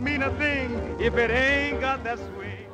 mean a thing if it ain't got that swing.